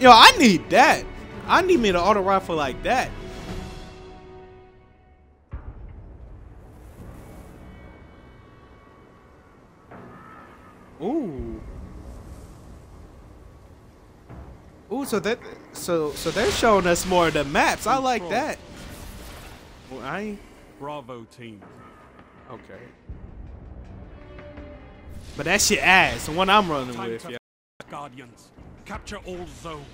Yo, I need that. I need me an auto rifle like that. Ooh. Ooh, so that so so they're showing us more of the maps. I like that. Well, I Bravo team. okay. But that shit ass. The one I'm running Time with, yeah. Guardians. Capture all zones.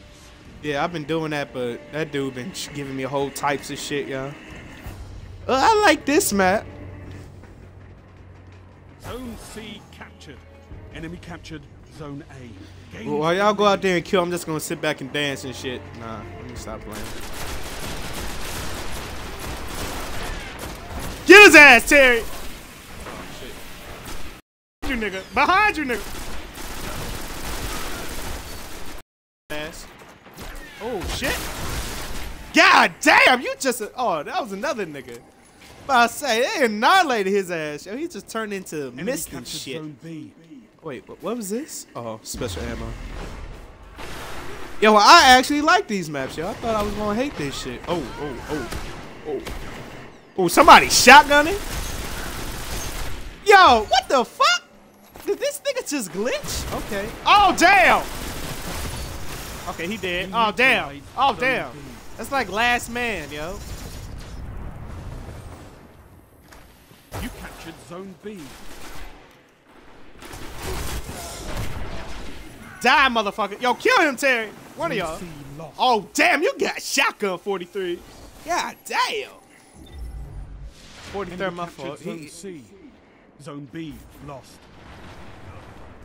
Yeah, I've been doing that, but that dude been giving me whole types of shit, y'all. Uh, I like this map. Zone C captured. Enemy captured Zone A. Well, while y'all go out there and kill, I'm just gonna sit back and dance and shit. Nah, let me stop playing. Get his ass, Terry! Oh, shit. You nigga. Behind you, nigga. Ass. Oh, shit. God damn, you just. Oh, that was another nigga. But I say, they annihilated his ass. Yo, he just turned into Enemy mist and shit. Wait, what, what was this? Oh, special ammo. Yo, well, I actually like these maps, yo. I thought I was gonna hate this shit. Oh, oh, oh, oh. Oh, somebody shotgunning? Yo, what the fuck? Did this nigga just glitch? Okay. Oh, damn! Okay, he dead. Oh, damn. Oh, damn. That's like last man, yo. You captured Zone B. Die, motherfucker. Yo, kill him, Terry. One of y'all. Oh, damn, you got shotgun 43. God damn. 43 Enemy my fault. Zone He, C. Zone B lost.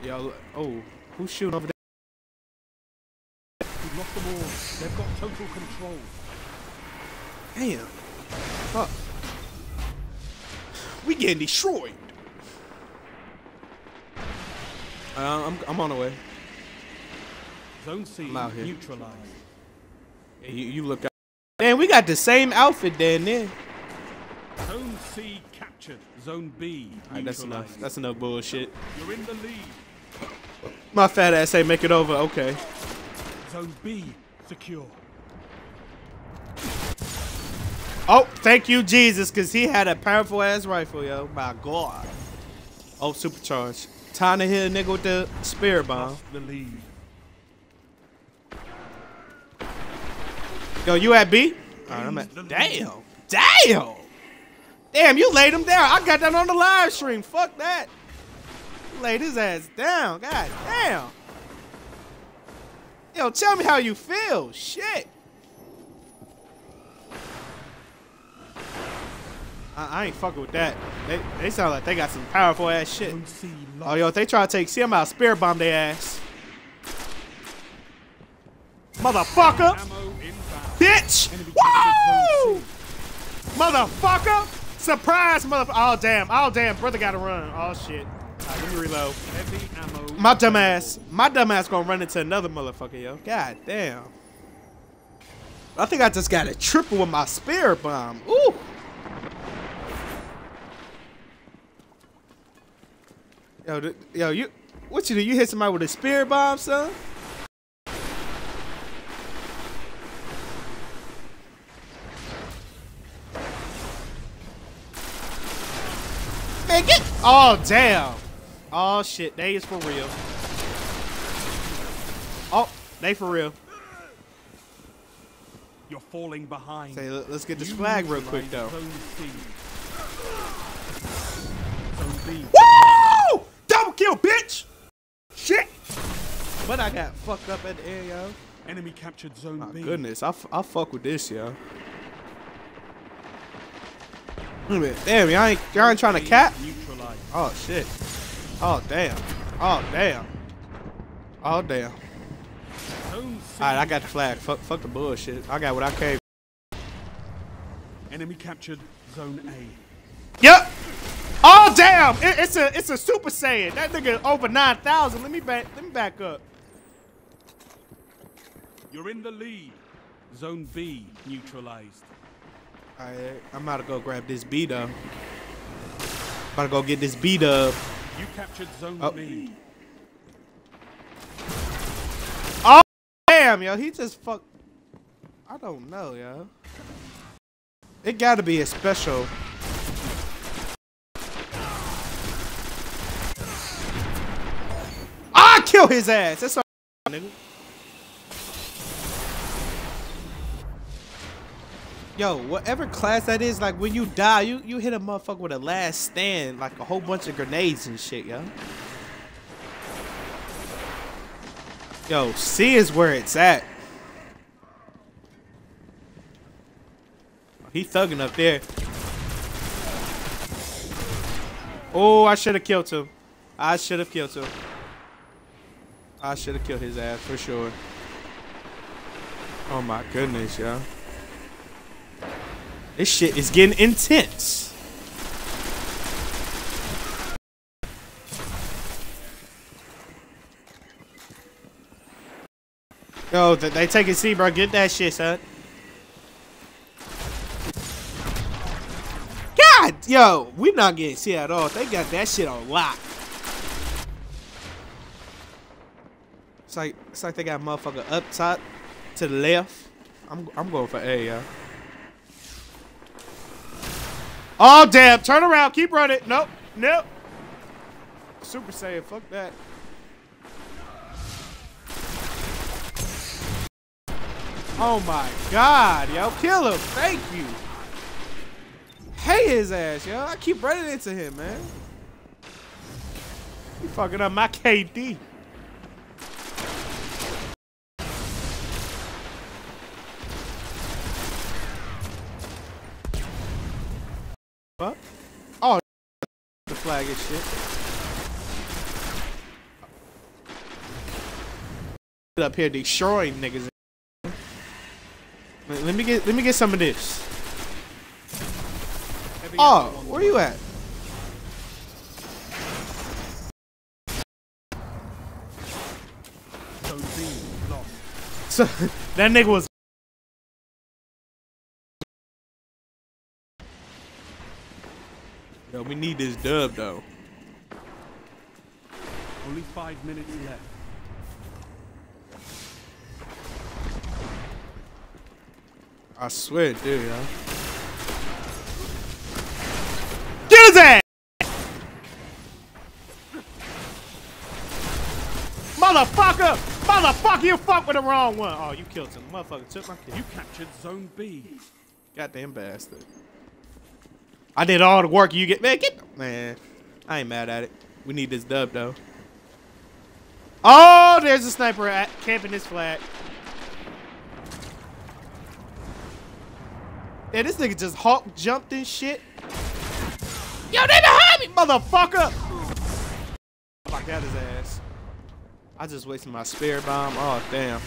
yo, oh, who's shooting over there? We've lost. They've got total control. Damn. Fuck. We getting destroyed. Uh, I'm, I'm on the way. Zone C I'm out here. neutralized. You, you look out. Damn, we got the same outfit down there. Zone C captured. Zone B right, that's enough. That's enough bullshit. You're in the lead. My fat ass say make it over. Okay. Zone B secure. Oh, thank you, Jesus, because he had a powerful ass rifle, yo. My God. Oh, supercharged. Time to hit a nigga with the spear bomb. The lead. Yo, you at B? Alright, I'm at. Damn. Damn. Damn, you laid him down. I got that on the live stream. Fuck that. You laid his ass down. God damn. Yo, tell me how you feel. Shit. I, I ain't fucking with that. They, they sound like they got some powerful ass shit. Oh, yo, if they try to take C, I'm out spirit bomb their ass. Motherfucker. Bitch! Woo! Motherfucker! Surprise, motherfucker! Oh damn! Oh damn! Brother gotta run. Oh shit! Let me reload. My dumb ass, my dumb ass gonna run into another motherfucker, yo. God damn! I think I just got a triple with my spear bomb. Ooh! Yo, yo, you, what you do? You hit somebody with a spear bomb, son? Man, get. Oh, damn. Oh, shit. They is for real. Oh, they for real. You're falling behind. Say, let- let's get this You flag real quick, though. Zone C. Zone B. Woo! Double kill, bitch! Shit! But I got fucked up at the end, yo. Enemy captured Zone My B. goodness, I, f- I fuck with this, yo. Wait a minute. Damn, y'all ain't, y'all ain't trying to cap? Neutralized. Oh, shit. Oh, damn. Oh, damn. Oh, damn. Alright, I got the flag. Fuck, fuck the bullshit. I got what I came. Enemy captured Zone A. Yep. Oh damn! It, it's a it's a super saiyan. That nigga over nine thousand. Let me back let me back up. You're in the lead. Zone B neutralized. Alright, I'm about to go grab this B dub. About to go get this B dub. You captured Zone Oh. B. Damn! Damn, yo, he just fuck. I don't know, yo. It gotta be a special. I kill his ass. That's all, nigga. Yo, whatever class that is, like when you die, you you hit a motherfucker with a last stand, like a whole bunch of grenades and shit, yo. Yo, C is where it's at. He thugging up there. Oh, I should have killed him. I should have killed him. I should have killed his ass for sure. Oh my goodness, yo. This shit is getting intense. Yo, they, taking C, bro. Get that shit, son. God, yo, we not getting C at all. They got that shit on lock. It's like it's like they got motherfucker up top to the left. I'm I'm going for A, yo. Oh damn! Turn around, keep running. Nope, nope. Super Saiyan, fuck that. Oh my god, yo. Kill him. Thank you. Hey his ass, yo. I keep running into him, man. You fucking up my KD. What? Oh, flag shit. Up here destroying niggas. Let let me get let me get some of this. Oh, where you at? Zone B lost. So that nigga was Yo, we need this dub though. Only five minutes left. I swear, dude, yo. Get his ass! Motherfucker! Motherfucker, you fuck with the wrong one. Oh, you killed him. Motherfucker took my kill. You captured Zone B. Goddamn bastard. I did all the work you get. Man, get. Man, I ain't mad at it. We need this dub, though. Oh, there's a sniper at camping this flag. Yeah, this nigga just hawk jumped and shit. Yo, they behind me, motherfucker! I got his ass. I just wasted my spare bomb. Oh, damn.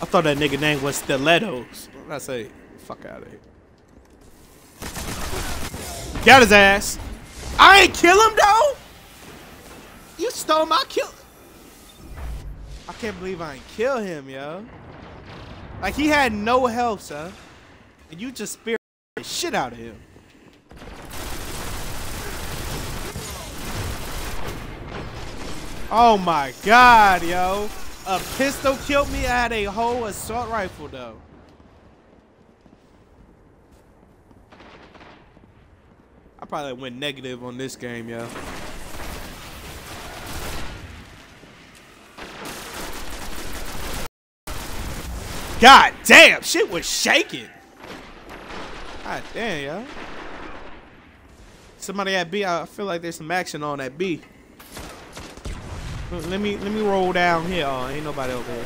I thought that nigga name was Stilettos. I say, fuck out of here. Got his ass. I ain't kill him though. You stole my kill. I can't believe I ain't kill him, yo. Like he had no health, son. And you just speared the shit out of him. Oh my god, yo. A pistol killed me. I had a whole assault rifle though. I probably went negative on this game, yo. God damn, shit was shaking. God damn, yo. Somebody at B, I feel like there's some action on that B. Let me let me roll down here. Oh, ain't nobody over here.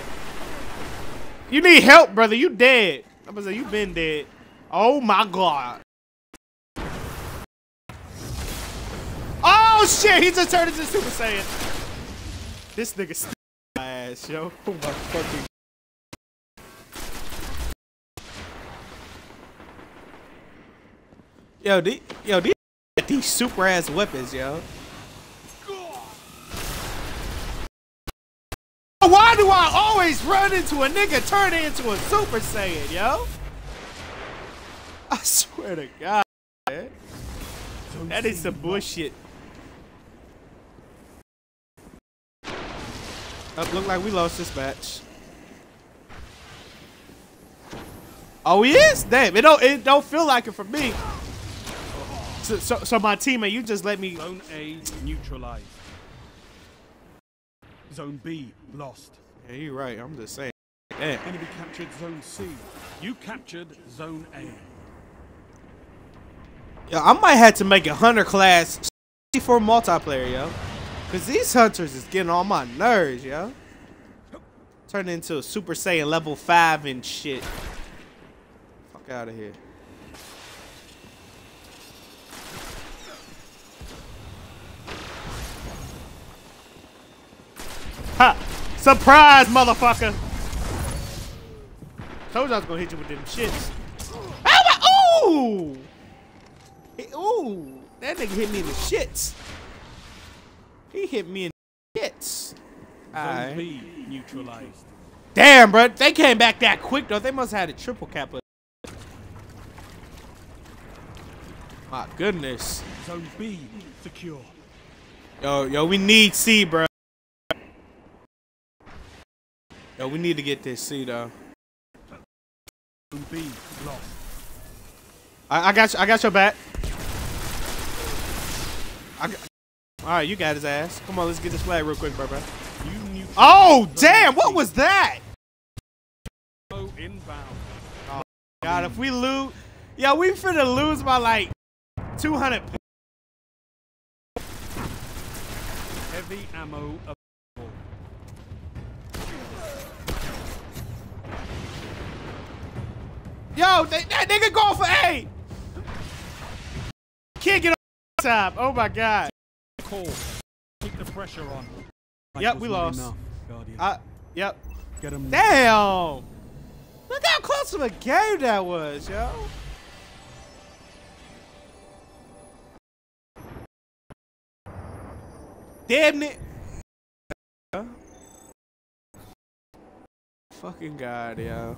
You need help, brother. You dead. I'm gonna say you been dead. Oh my god. Oh shit, he just turned into Super Saiyan. This nigga st my ass, yo. Oh my fucking Yo, the, yo, these, these super ass weapons, yo. Why do I always run into a nigga turn into a Super Saiyan, yo? I swear to God, man. That is some bullshit. Up, look like we lost this match. Oh, he is? Damn, it don't it don't feel like it for me. So, so, so my teammate, you just let me. Zone A neutralized. Zone B lost. Yeah, you're right. I'm just saying. Damn. Enemy captured Zone C. You captured Zone A. Yo, I might have to make a hunter class for multiplayer, yo. Cause these hunters is getting on my nerves, yo. Turn into a Super Saiyan level 5 and shit. Fuck out of here. Ha! Surprise, motherfucker! Told you I was gonna hit you with them shits. Ah, Ooh! Ooh! That nigga hit me in the shits. He hit me in hits. Zone B neutralized. Damn, bro. They came back that quick, though. They must have had a triple cap. My goodness. Zone B secure. Yo, yo, we need C, bro. Yo, we need to get this C, though. Zone B lost. I, I got you, I got your back. I got, all right, you got his ass. Come on, let's get this flag real quick, bro, bro. You. Oh, damn! What was that? Inbound. Oh, God, if we lose, yo, we finna lose by like 200. Heavy ammo available. Yo, they, that nigga going for A. Can't get on top. Oh my God. Call. Keep the pressure on. Yep, we lost. I, yep. Get him. Damn. Look how close of a game that was, yo. Damn it. Fucking God, yo.